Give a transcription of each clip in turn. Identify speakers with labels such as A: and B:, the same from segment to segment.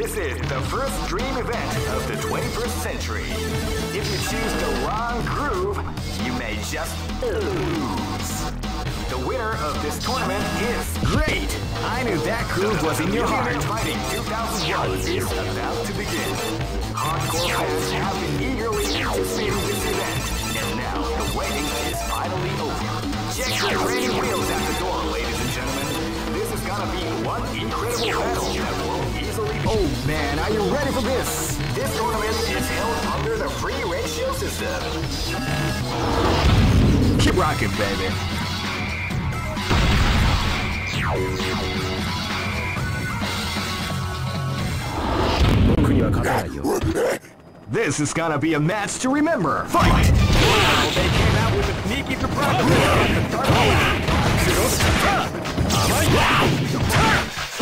A: This is the first dream event of the 21st century. If you choose the wrong groove, you may just lose. The winner of this tournament is great. I knew that groove was in your heart. Fighting 2001 is about to begin. Hardcore fans have been eagerly anticipating this event, and now the waiting is finally over. Check your training wheels at the door, ladies and gentlemen. This is gonna be one incredible battle. Oh man, are you ready for this? This tournament is held under the free ratio system. Keep rocking, baby. This is gonna be a match to remember. Fight! They came out with a sneaky surprise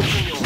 A: Live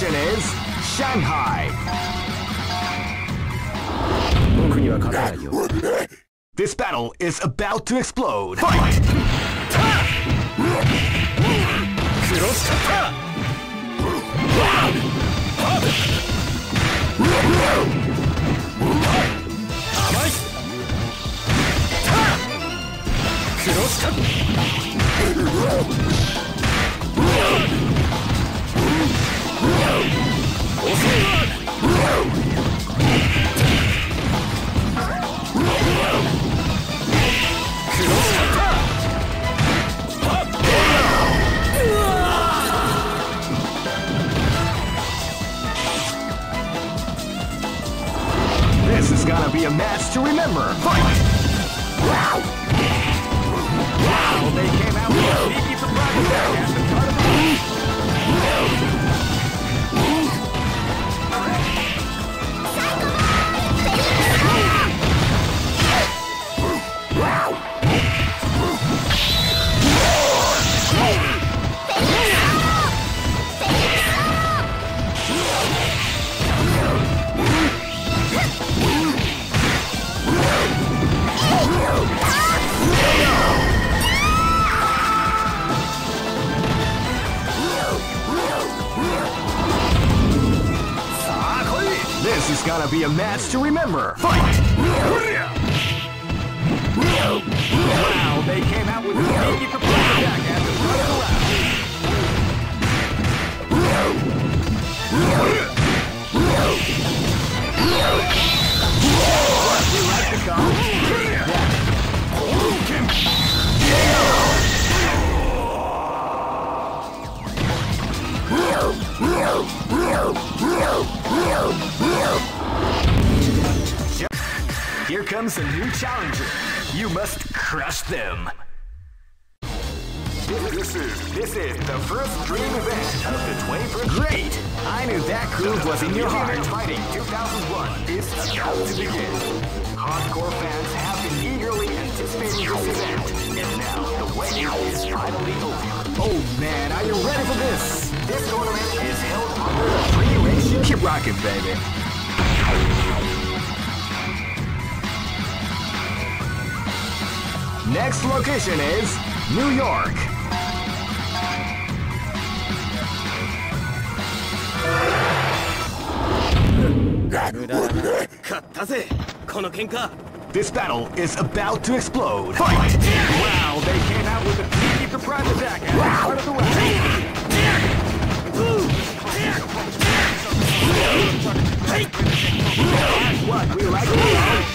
A: Next location is Shanghai. This battle is about to explode. A match to remember. Fight! Wow, they came out with a surprise attack at the front of the round. Comes a new challenger. You must crush them. This is this is the first dream event of the 21st. Great! I knew that groove was in your heart. Fighting 2001 is about to begin. Hardcore fans have been eagerly anticipating this event, and now the waiting is finally over. Oh man, are you ready for this? This tournament is held under the free ratio. Keep rocking, baby. Next location is New York. This battle is about to explode. Fight! Wow, they came out with a pretty surprise attack at wow. of the. What, we like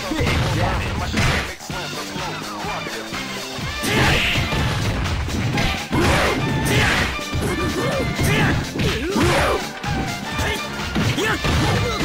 A: Ah!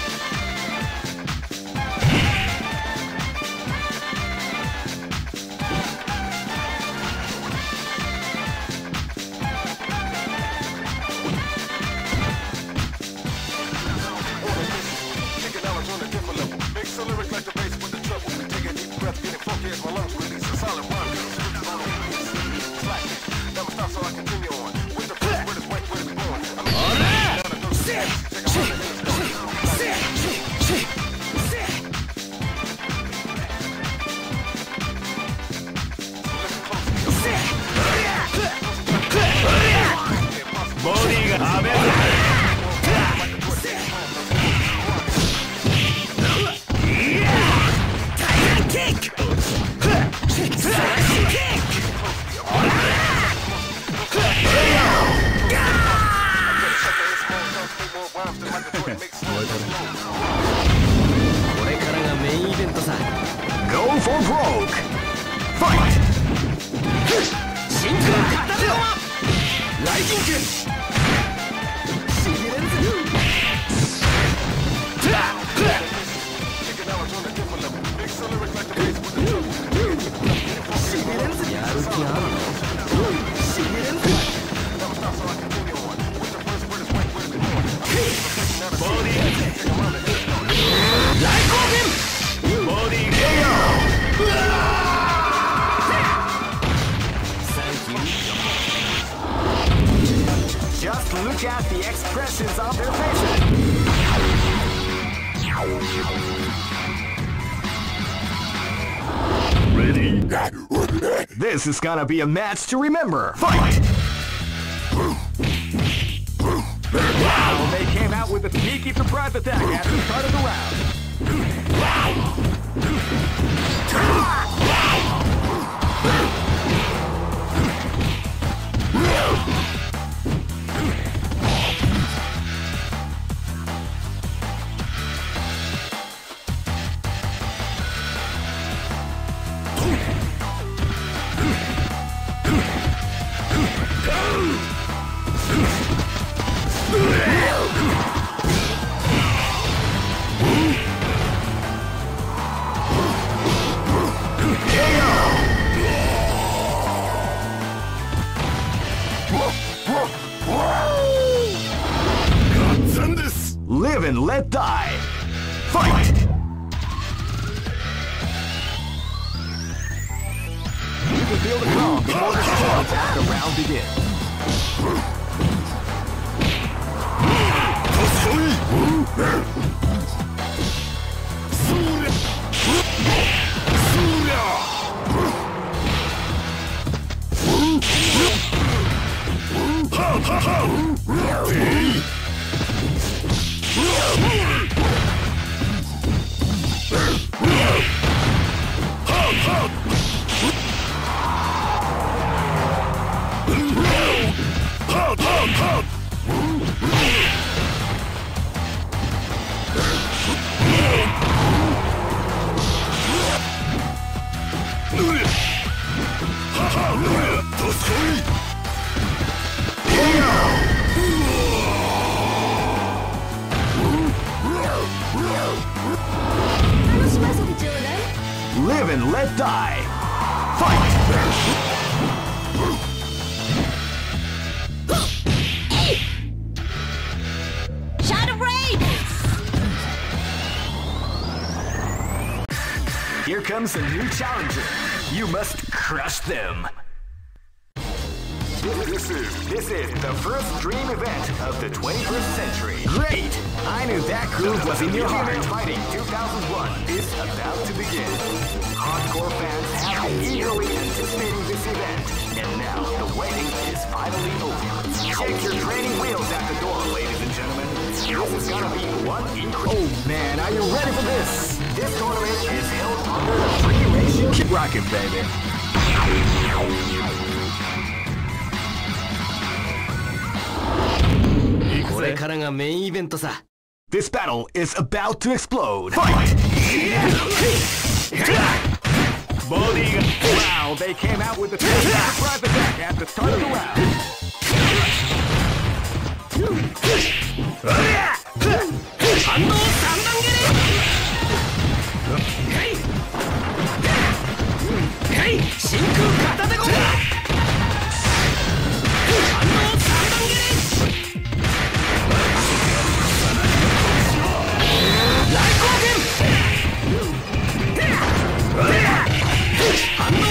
A: This is gonna be a match to remember. Fight! They came out with a sneaky surprise attack at the start of the round. Them. This is this is the first dream event of the 21st century. Great! I knew that groove was in your heart. Fighting 2001 is about to begin. Hardcore fans have been eagerly anticipating this event, and now the waiting is finally over. Check your training wheels at the door, ladies and gentlemen. This is gonna be one incredible. Oh man, are you ready for this? This tournament is held under the free ratio. Keep rocking, baby.
B: これからがメインイベントさ
A: This battle is about to explode. Fight!
B: ボディが
A: Wow, they came out with a surprise attack at the start of the round.
B: 反応三段蹴り 真空片手ご反応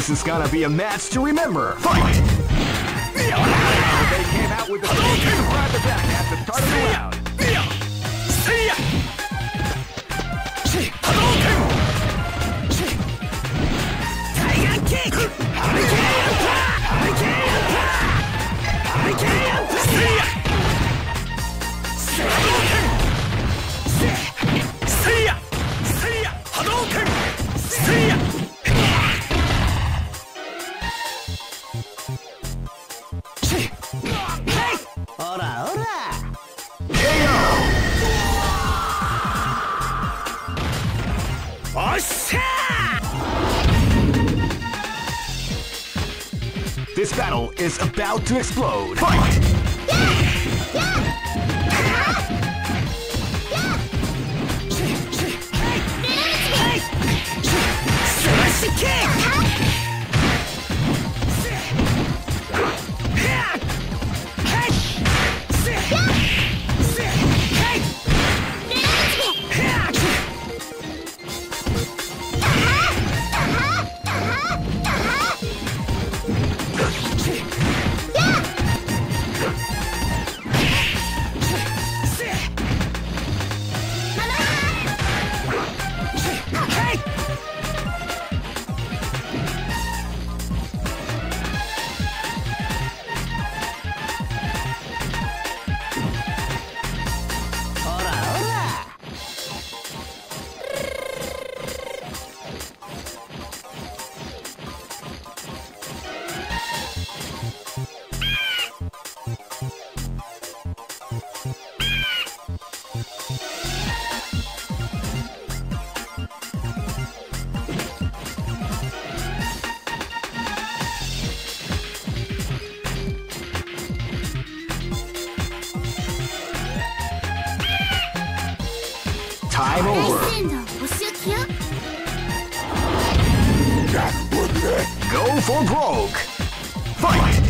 A: This is gonna be a match to remember. Fight! They came out with the at the start of the round. to explode. Time over. Go for broke. Fight!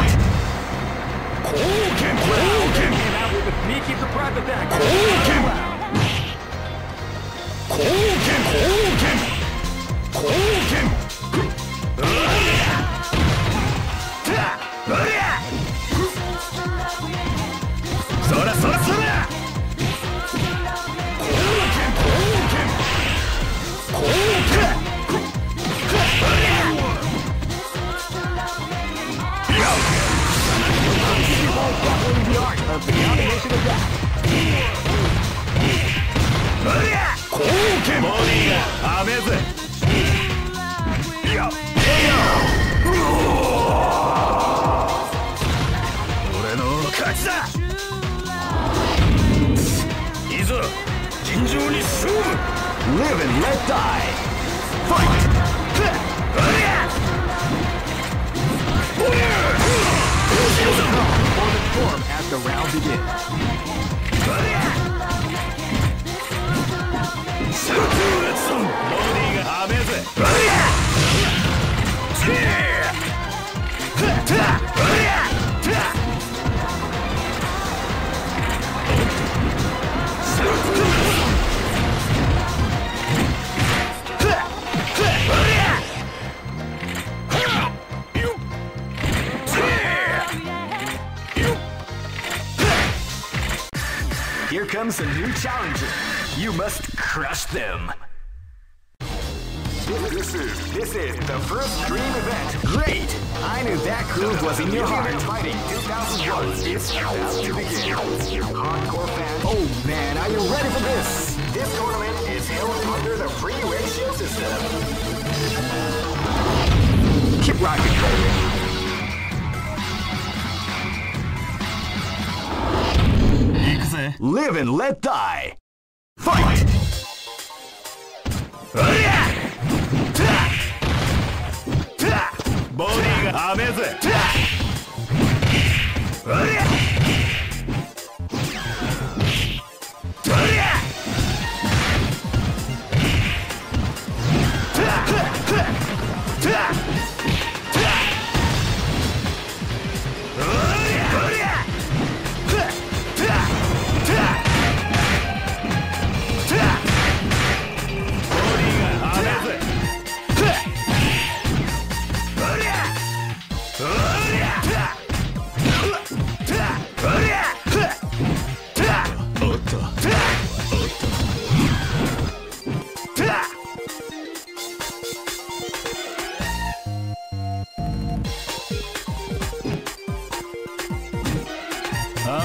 A: Live and let die. Fight! Form as the round begins. comes a new challenger. You must crush them. This is this is the first dream event. Great! I knew that groove was in your heart. Fighting 2001 is about to begin. Hardcore fans. Oh man, are you ready for this? This tournament is held under the free ratio system. Keep rocking, baby. Never. Live and let die. Fight!
B: Body が雨ぜ。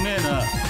C: めな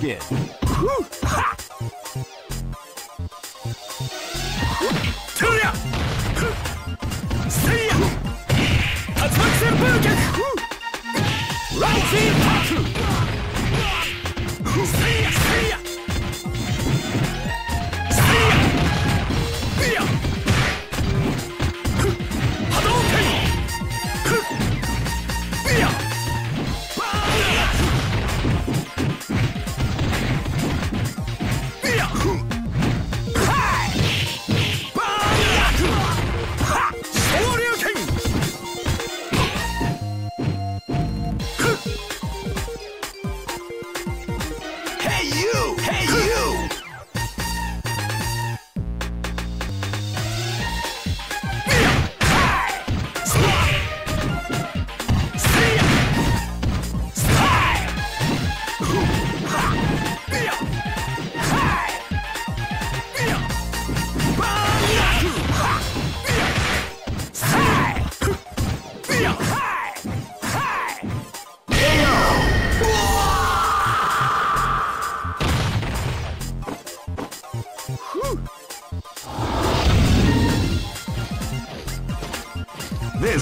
C: begin.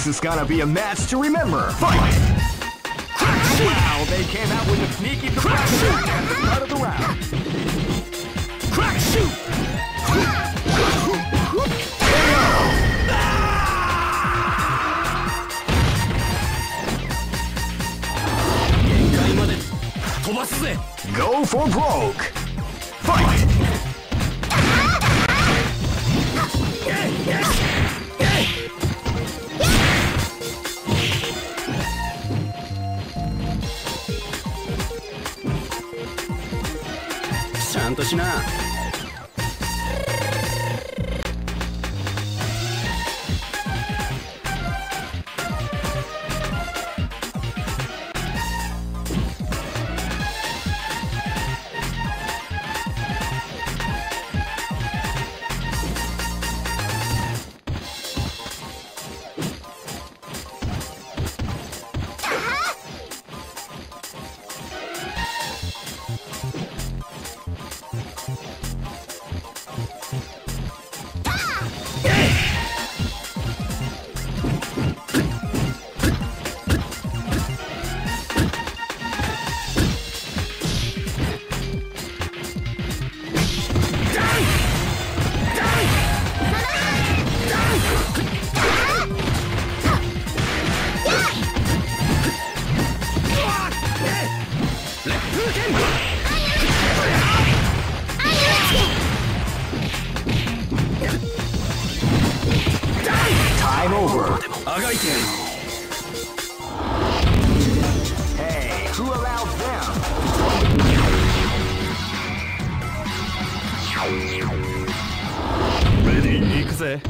B: This is gonna be a match to remember. Fight!
A: Wow, they came out with a sneaky crack shoot out of the round.
C: Crack shoot!
B: Go for broke!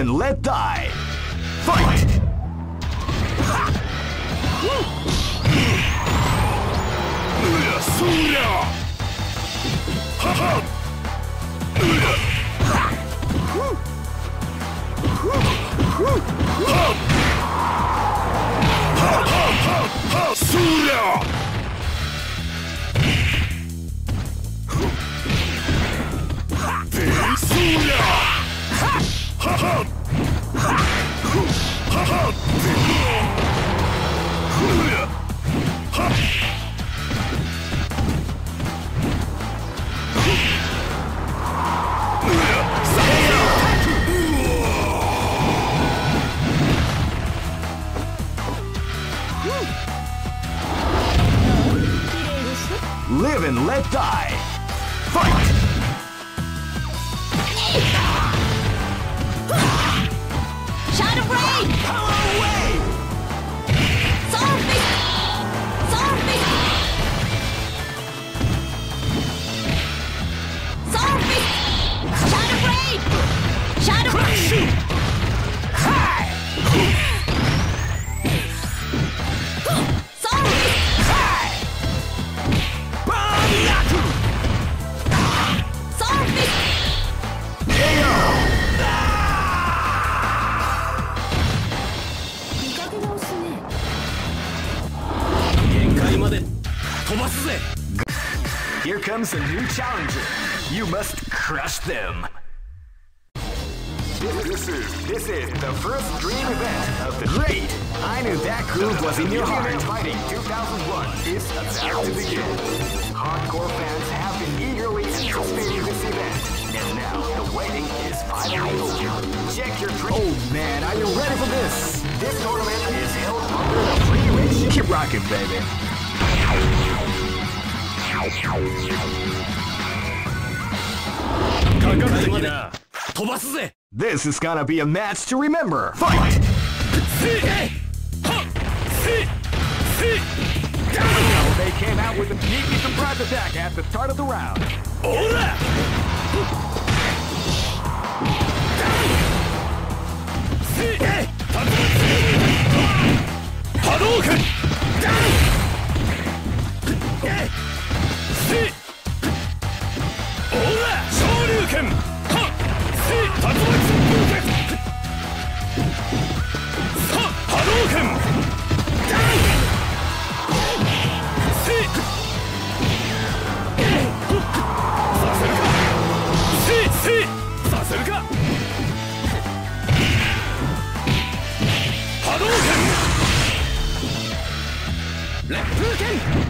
B: and let die. Fight!
D: Surya! Surya! Ha! Ha!
A: Live and let die. This is gonna be a match to remember. Fight!
D: Now they came out with a sneaky surprise attack at the start of the round.
B: Hadouken! Shoryuken! Ha! See! Hadouken! Let's do
A: it again!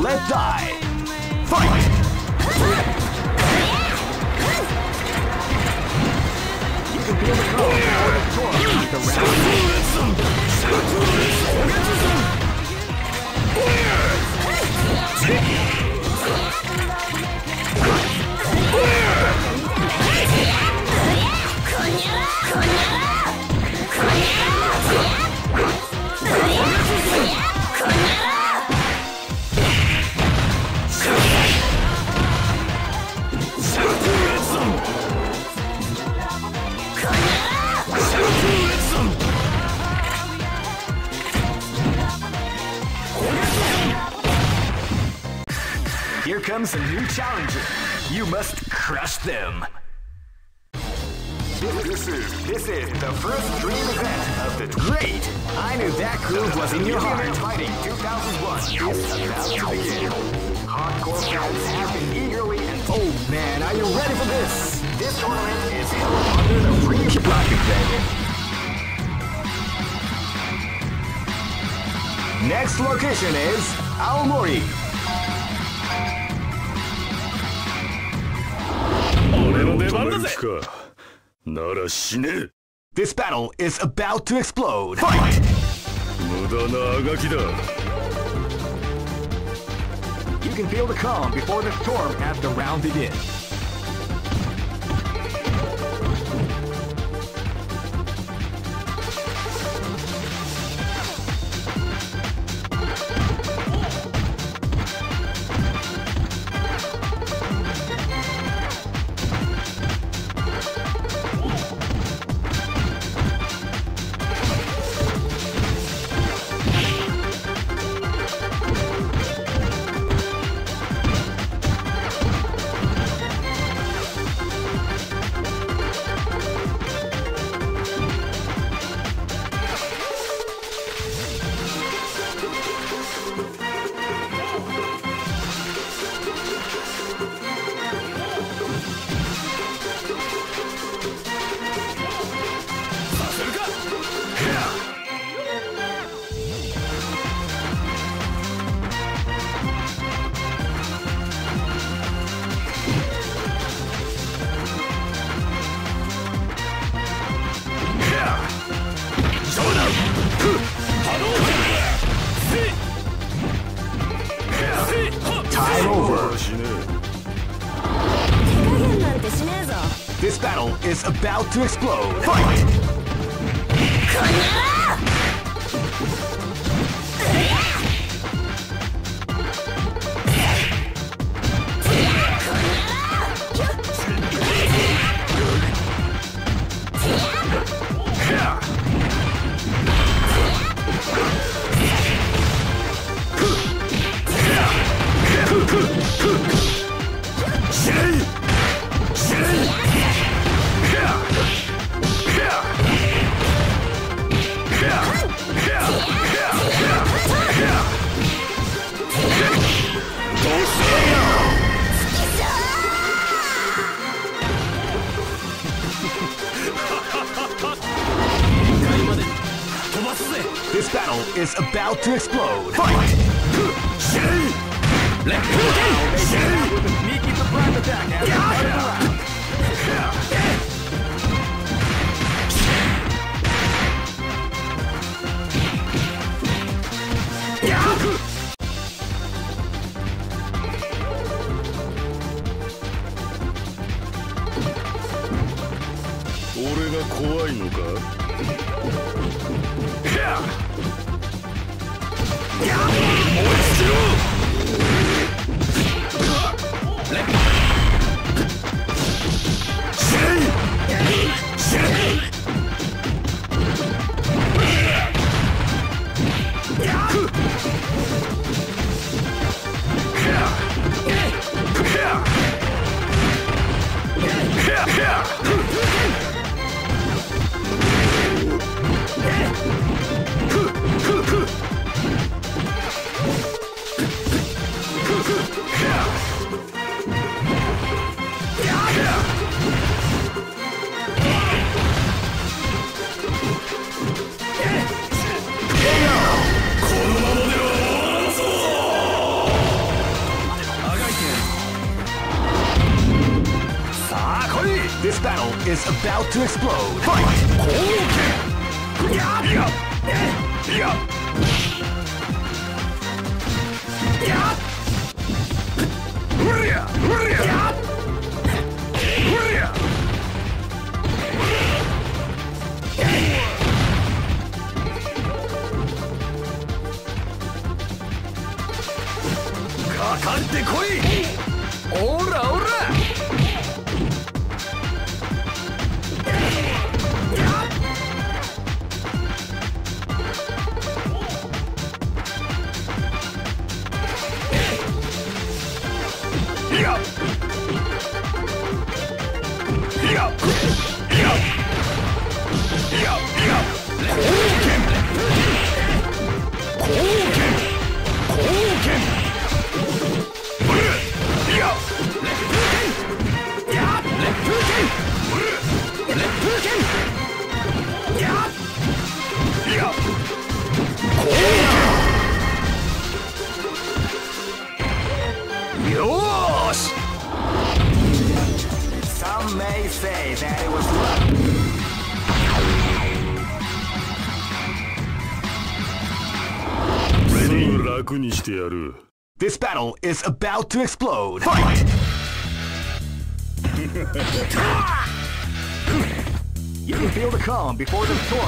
A: let die. Fight! You can feel the
D: power of the
A: comes a new challenger. You must crush them. This is this is the first dream event of the great. I knew that groove was in your heart. Fighting 2001 is about to begin. Hardcore fans have been eagerly and oh man, are you ready for this? This tournament is held under the free Keep rocking. Next location is Aomori.
B: 出番だぜなら死ねえ
A: This battle is about to explode. Fight!
B: 無駄なあがきだ
A: You can feel the calm before the storm as the round begins. Explode. before the.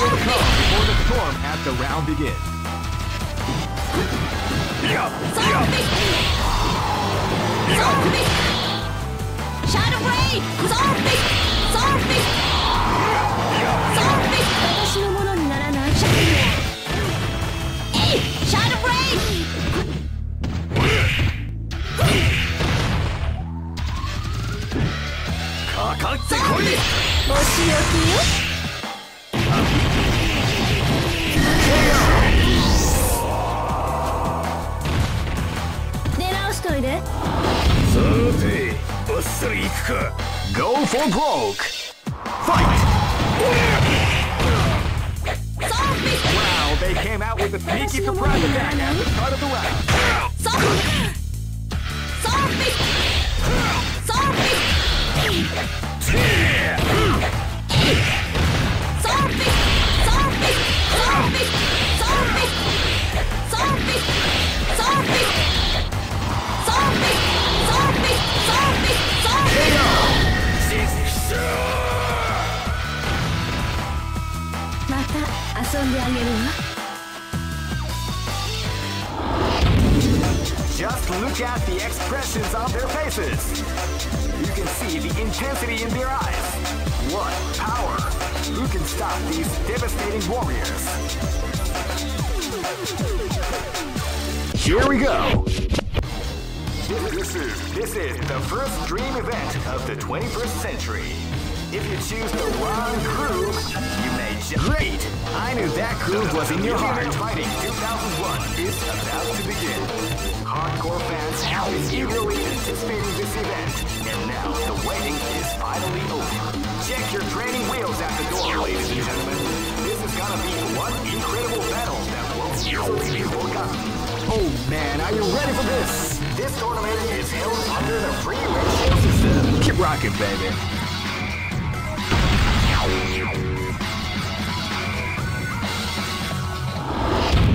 A: will come before the storm at the round begin. Shadow Ray! Zombie! Zombie! Zombie!
E: 私のものにならない。えい !Shadow Ray!
B: かかってこい
E: お仕置きよっすりい
B: くか
A: Go for broke! Fight! Wow, they came out with a sneaky surprise attack at the start of the round.
E: Zombie! Zombie! Zombie! 遊んであげるわ
A: Just Lucha Look at the expressions on their faces. You can see the intensity in their eyes. What power! Who can stop these devastating warriors? Here we go. This, this is this is the first dream event of the 21st century. If you choose the wrong groove, you may just great. I knew that groove was in your heart. Fighting 2001 is about to begin. Hardcore fans have been eagerly anticipating this event, and now the waiting is finally over. Check your training wheels at the door, ladies and gentlemen. This is gonna be one incredible battle that won't easily be forgotten. Oh man, are you ready for this? This tournament is held under the free ratio system. Keep rocking, baby.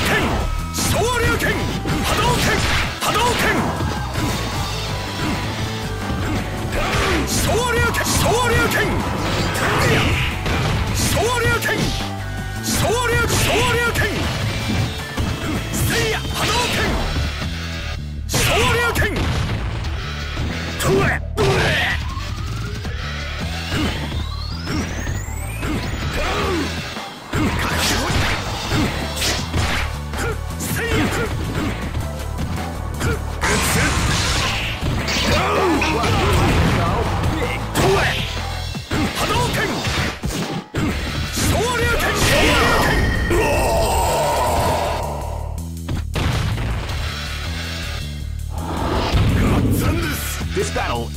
A: 剣昇竜剣波動拳波動拳拳拳拳拳せいや波動拳拳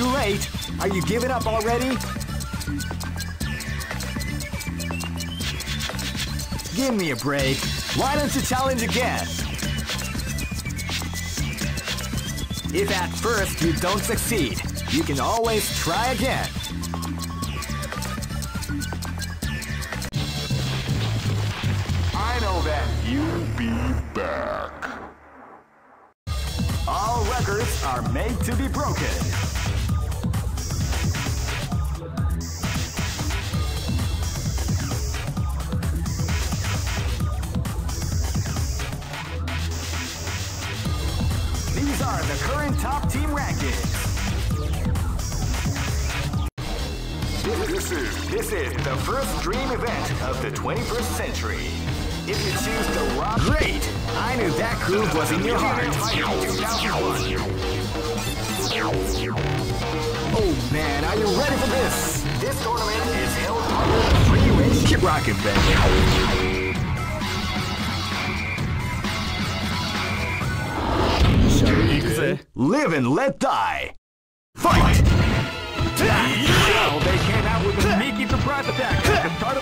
A: Too late. Are you giving up already? Give me a break. Why don't you challenge again? If at first you don't succeed, you can always try again. These are the current top team rankings. This is this is the first dream event of the 21st century. If you choose the wrong, great! I knew that groove was in your heart. Oh man, are you ready for this? This tournament is held under free range. Keep rocking, baby. Live and let die. Fight!
D: Wow, they came out with a sneaky surprise attack at the start of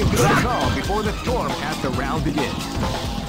A: Can feel the calm before the storm has the round begins.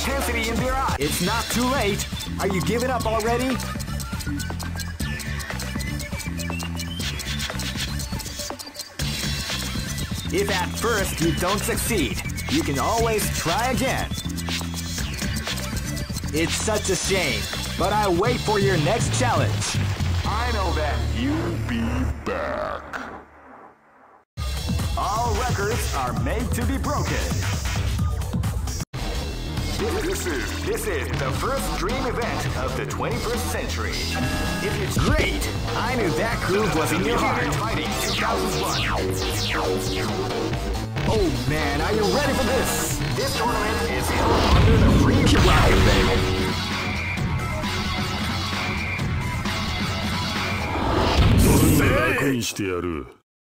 A: intensity in their eyes. It's not too late. Are you giving up already? If at first you don't succeed, you can always try again. It's such a shame, but I wait for your next challenge. I know that you'll be back. All records are made to be broken. This is this is the first dream event of the 21st century. If it's great, I knew that groove was in your heart. Fighting 2001. Oh man, are you ready for this? This tournament is held under the free flag, baby.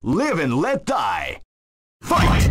A: Live and let die. Fight!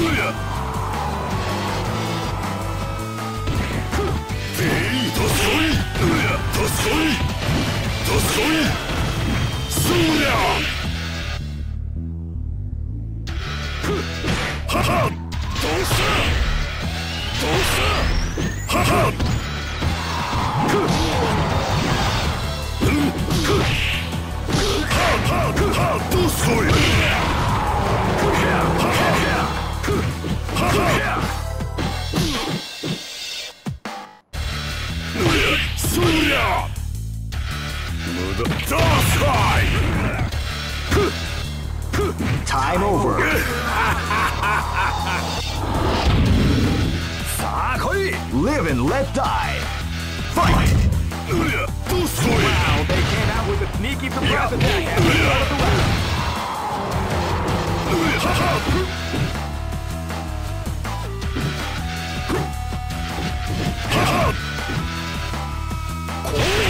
B: Destroy it!
A: Time over. Live and let die. Fight! Wow, they came out with a sneaky surprise attack the of the round.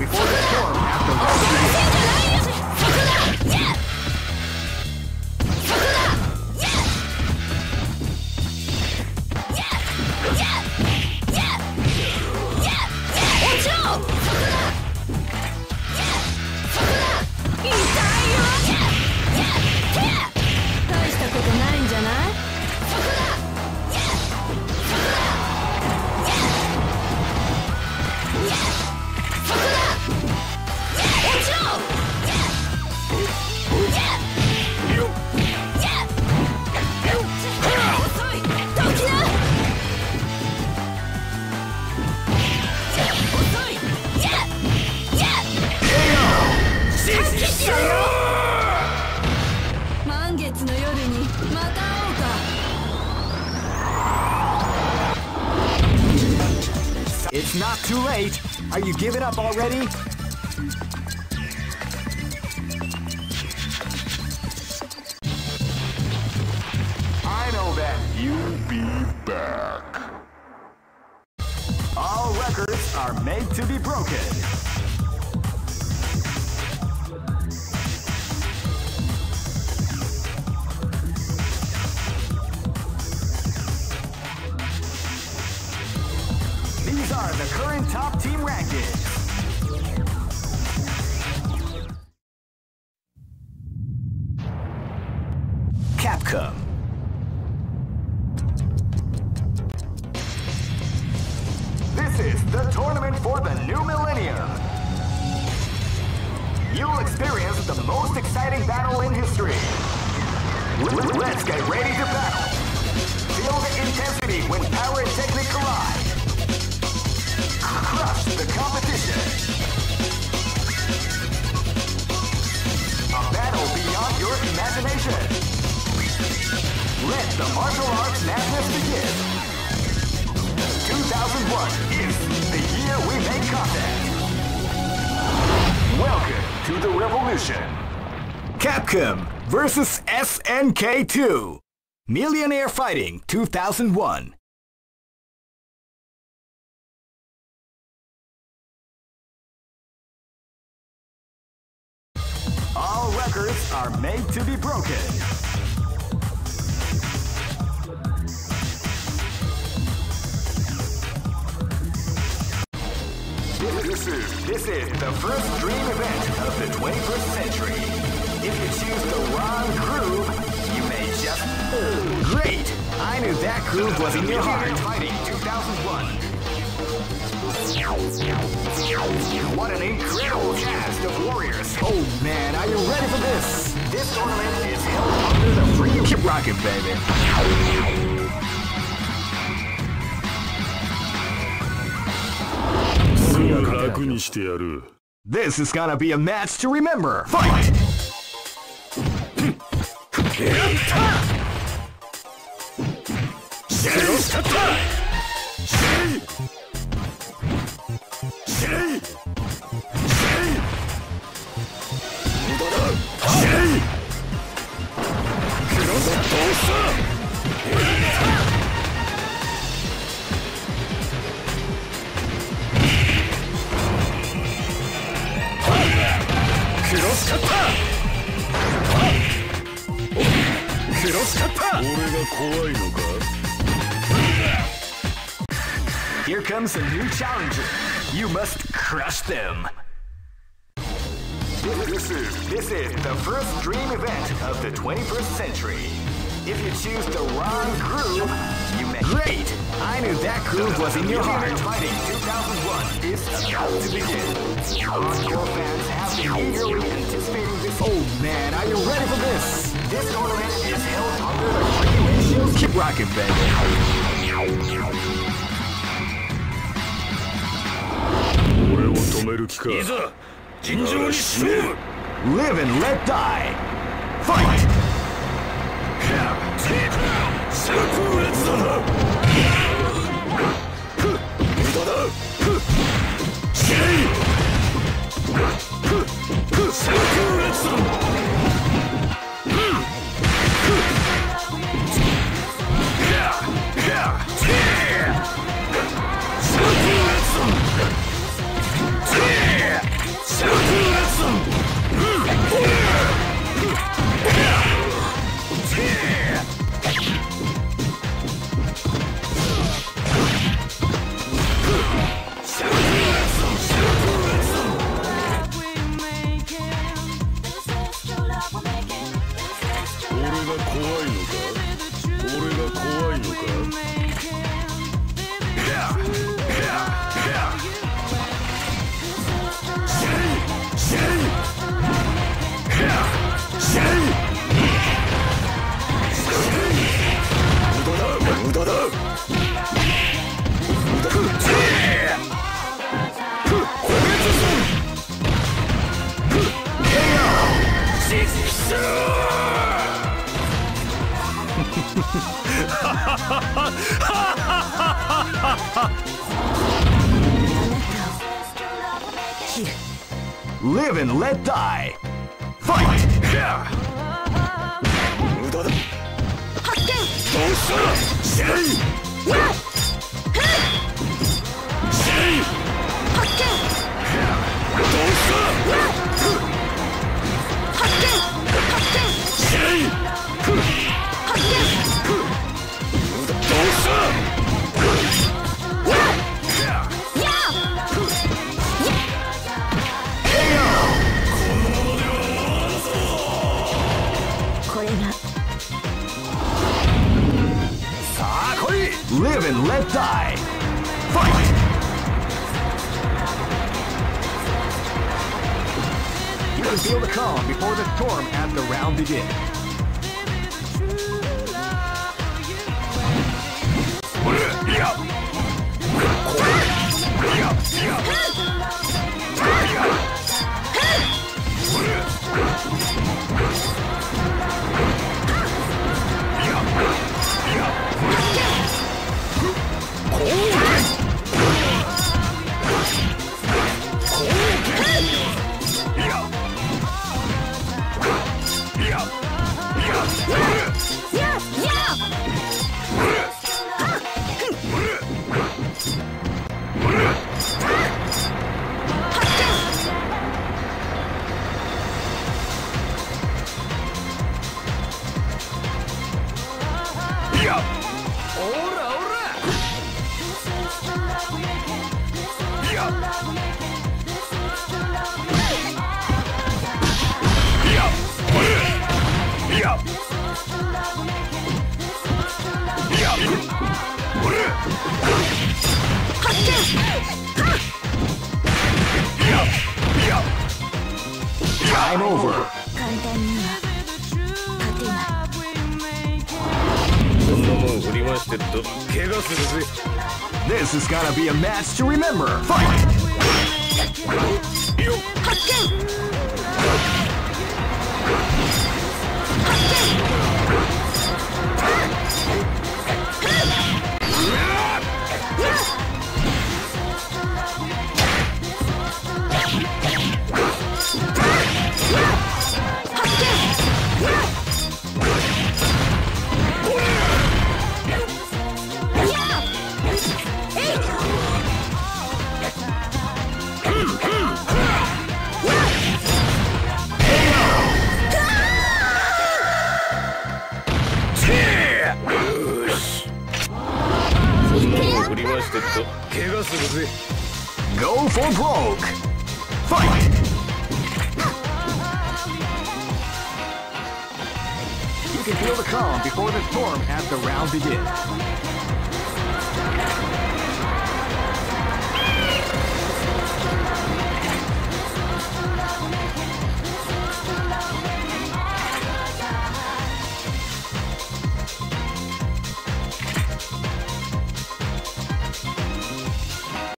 A: Before Are you giving up already? Capcom versus SNK2. Millionaire Fighting 2001. All records are made to be broken.
F: This is this is the first dream event of the 21st century. If you choose the wrong groove, you may just
A: Great! I knew that groove was in your heart.
F: Fighting 2001. What an incredible cast of warriors!
A: Oh man, are you ready for this?
F: This tournament is held under the free
A: Keep rocking, baby. This is gonna be a match to remember. Fight! やった Here comes a new challenger. You must crush them.
F: This is this is the first dream event of the 21st century. If you choose the wrong groove, you may
A: Great! I knew that groove was in your heart.
F: Fighting 2001 is about to begin. Hardcore fans have been eagerly anticipating this.
A: Oh man, are you ready for this?
F: This tournament is held under the free ratios.
A: Keep rocking, baby.
B: いざ尋常に勝負
A: Live and let die. Fight!
B: 炸